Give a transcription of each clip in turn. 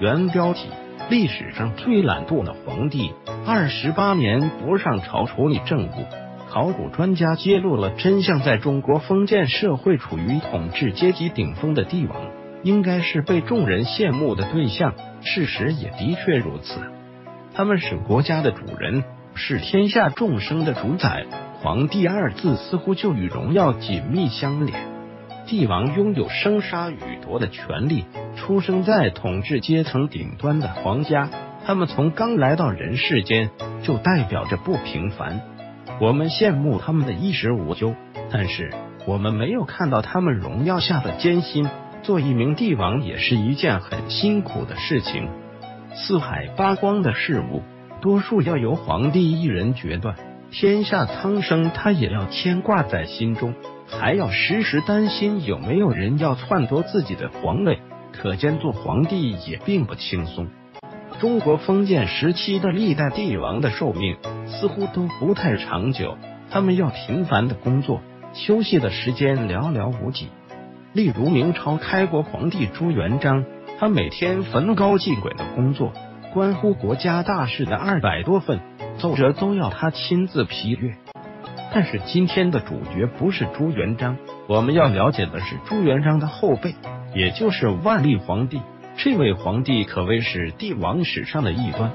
原标题：历史上最懒惰的皇帝，二十八年不上朝处理政务。考古专家揭露了真相，在中国封建社会处于统治阶级顶峰的帝王，应该是被众人羡慕的对象。事实也的确如此，他们是国家的主人，是天下众生的主宰。皇帝二字似乎就与荣耀紧密相连。帝王拥有生杀予夺的权利，出生在统治阶层顶端的皇家，他们从刚来到人世间就代表着不平凡。我们羡慕他们的衣食无忧，但是我们没有看到他们荣耀下的艰辛。做一名帝王也是一件很辛苦的事情，四海八荒的事物，多数要由皇帝一人决断。天下苍生，他也要牵挂在心中。还要时时担心有没有人要篡夺自己的皇位，可见做皇帝也并不轻松。中国封建时期的历代帝王的寿命似乎都不太长久，他们要频繁的工作，休息的时间寥寥无几。例如明朝开国皇帝朱元璋，他每天焚高继鬼的工作，关乎国家大事的二百多份奏折都要他亲自批阅。但是今天的主角不是朱元璋，我们要了解的是朱元璋的后辈，也就是万历皇帝。这位皇帝可谓是帝王史上的异端。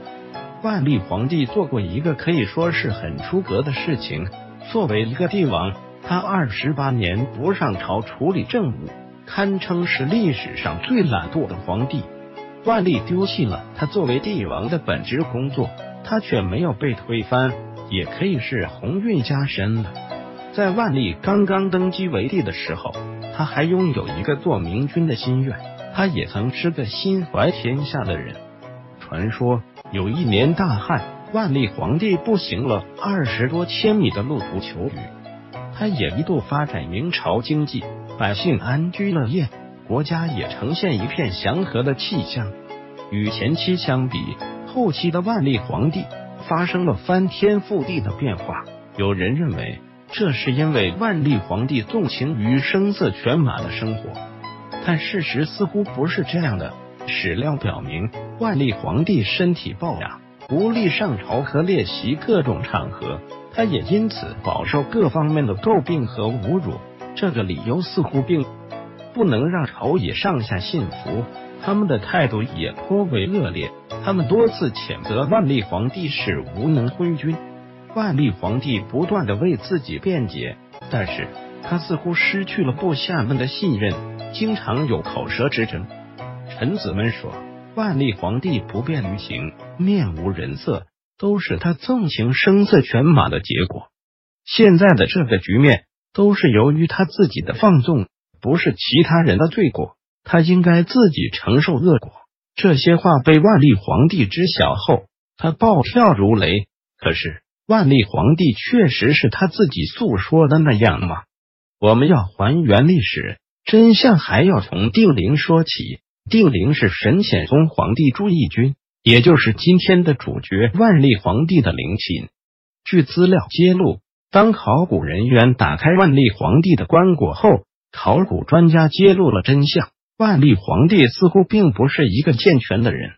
万历皇帝做过一个可以说是很出格的事情。作为一个帝王，他二十八年不上朝处理政务，堪称是历史上最懒惰的皇帝。万历丢弃了他作为帝王的本职工作，他却没有被推翻。也可以是鸿运加身了。在万历刚刚登基为帝的时候，他还拥有一个做明君的心愿。他也曾是个心怀天下的人。传说有一年大旱，万历皇帝步行了二十多千米的路途求雨。他也一度发展明朝经济，百姓安居乐业，国家也呈现一片祥和的气象。与前期相比，后期的万历皇帝。发生了翻天覆地的变化。有人认为，这是因为万历皇帝纵情于声色犬马的生活，但事实似乎不是这样的。史料表明，万历皇帝身体抱恙，无力上朝和列席各种场合，他也因此饱受各方面的诟病和侮辱。这个理由似乎并不能让朝野上下信服，他们的态度也颇为恶劣。他们多次谴责万历皇帝是无能昏君，万历皇帝不断的为自己辩解，但是他似乎失去了部下们的信任，经常有口舌之争。臣子们说，万历皇帝不便于行，面无人色，都是他纵情声色犬马的结果。现在的这个局面，都是由于他自己的放纵，不是其他人的罪过，他应该自己承受恶果。这些话被万历皇帝知晓后，他暴跳如雷。可是万历皇帝确实是他自己诉说的那样吗？我们要还原历史真相，还要从定陵说起。定陵是神显宗皇帝朱翊钧，也就是今天的主角万历皇帝的陵寝。据资料揭露，当考古人员打开万历皇帝的棺椁后，考古专家揭露了真相。万历皇帝似乎并不是一个健全的人。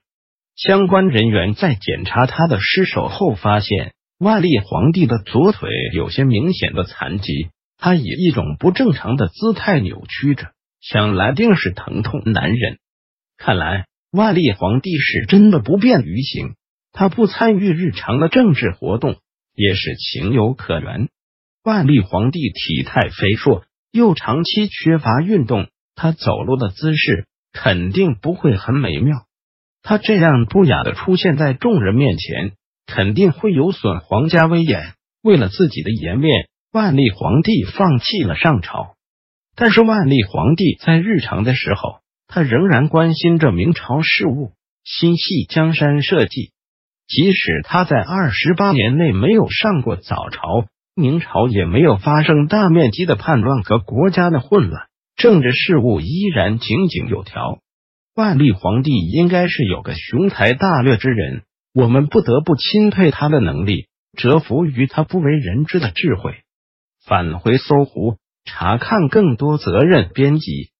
相关人员在检查他的尸首后，发现万历皇帝的左腿有些明显的残疾，他以一种不正常的姿态扭曲着，想来定是疼痛难忍。看来万历皇帝是真的不便于行，他不参与日常的政治活动也是情有可原。万历皇帝体态肥硕，又长期缺乏运动。他走路的姿势肯定不会很美妙，他这样不雅的出现在众人面前，肯定会有损皇家威严。为了自己的颜面，万历皇帝放弃了上朝。但是万历皇帝在日常的时候，他仍然关心着明朝事务，心系江山社稷。即使他在二十八年内没有上过早朝，明朝也没有发生大面积的叛乱和国家的混乱。政治事务依然井井有条。万历皇帝应该是有个雄才大略之人，我们不得不钦佩他的能力，折服于他不为人知的智慧。返回搜狐，查看更多责任编辑。